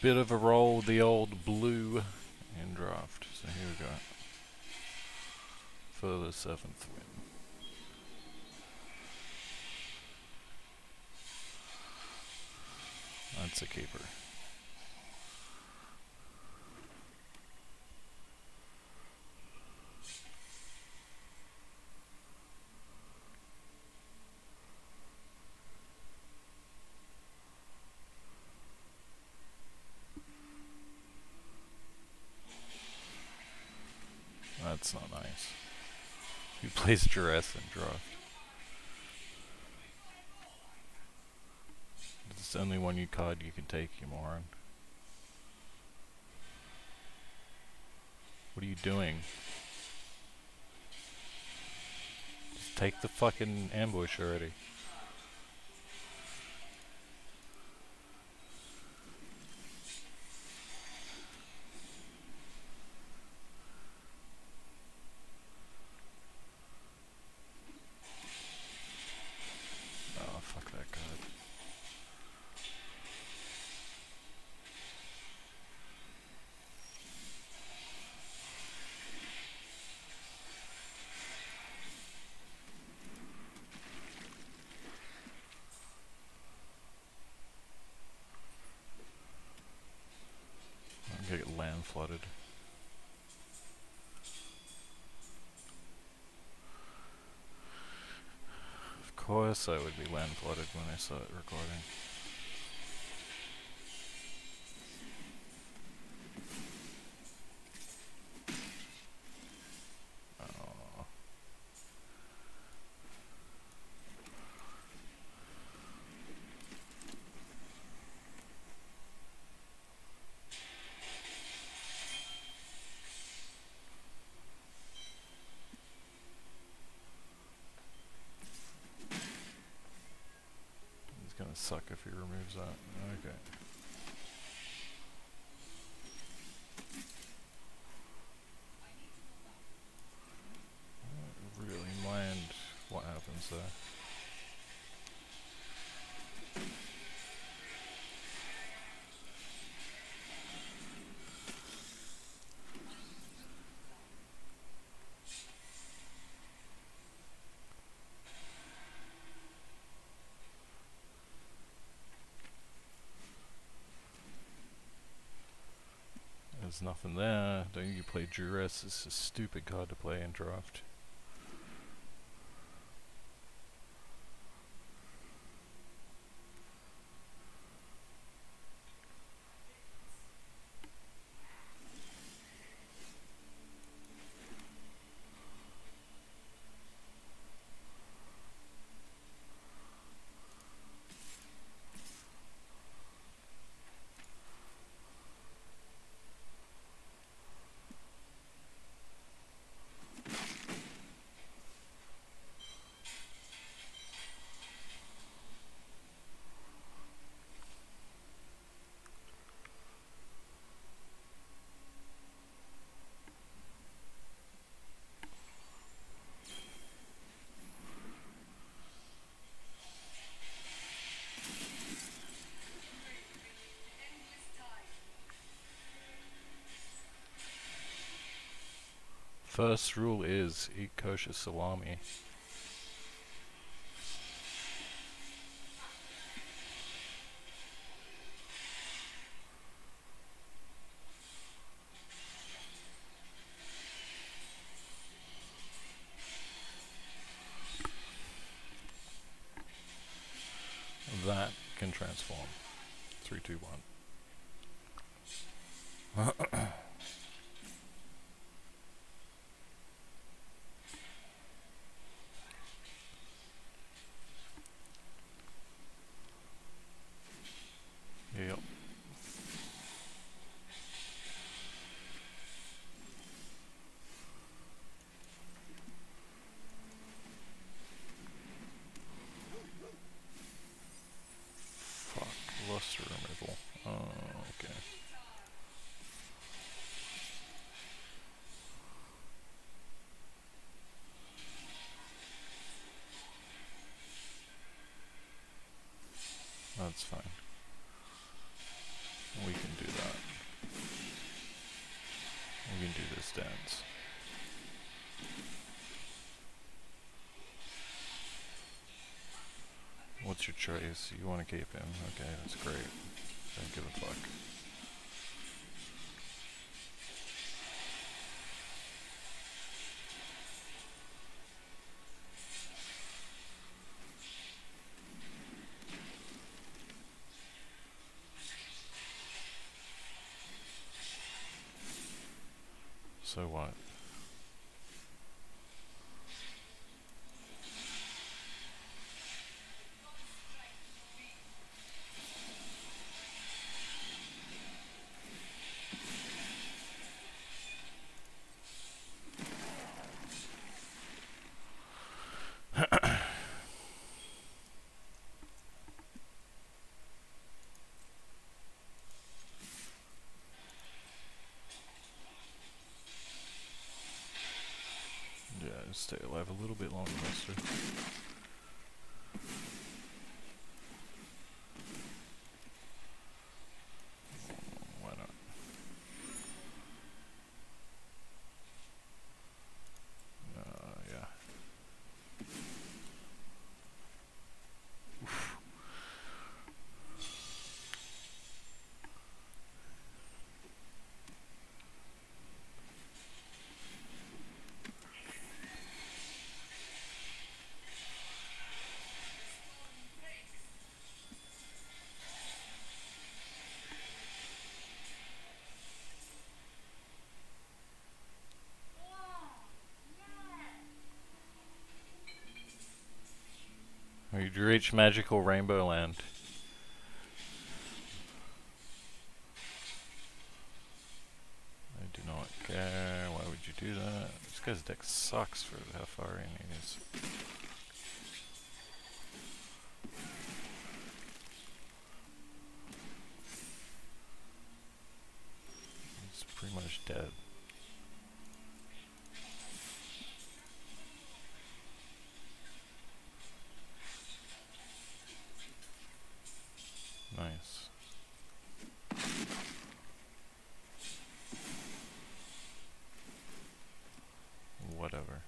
bit of a roll the old blue and draft. So here we go. For the seventh win. That's a keeper. That's not nice. Who plays Duress and draft? It's the only one you card you can take, you moron. What are you doing? Just take the fucking ambush already. Oh, fuck that card. I'm gonna get land flooded. Of course I would be land flooded when I saw it recording. Suck if he removes that. Okay. I don't really mind what happens there. There's nothing there. Don't you play Duress? It's a stupid card to play in draft. First rule is eat kosher salami. That can transform. Three, two, one. Yep. Fuck, luster removal. Oh, okay. That's fine. We can do that. We can do this dance. What's your choice? You want to keep him? Okay, that's great. Don't give a fuck. So what? Yeah, just stay alive a little bit longer, mister. Why not? Uh, yeah. We'd reach magical rainbow land. I do not care. Why would you do that? This guy's deck sucks for how far in he is. Pretty much dead. whatever.